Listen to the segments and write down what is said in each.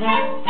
Música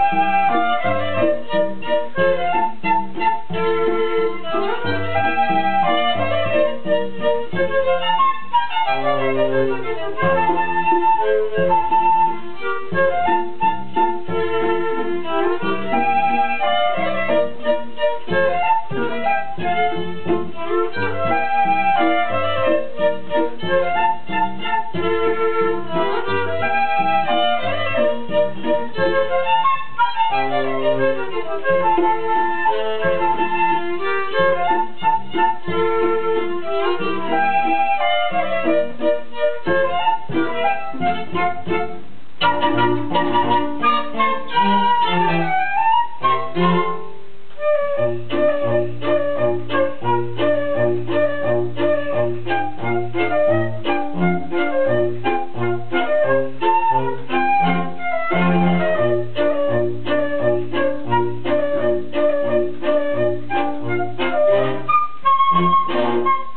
Música